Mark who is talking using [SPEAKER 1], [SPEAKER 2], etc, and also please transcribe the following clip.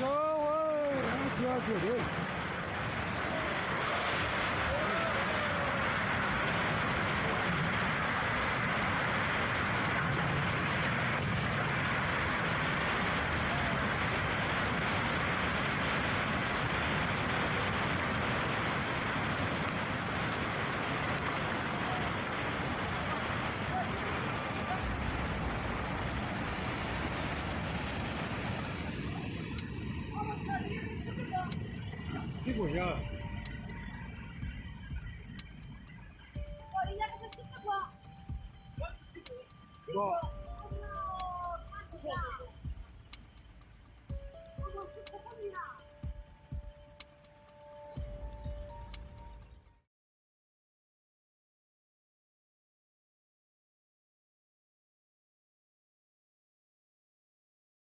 [SPEAKER 1] João, não, a direita. 屁股下。
[SPEAKER 2] 我人家这个几十块，
[SPEAKER 1] 多少？
[SPEAKER 2] 哎呦，看一下，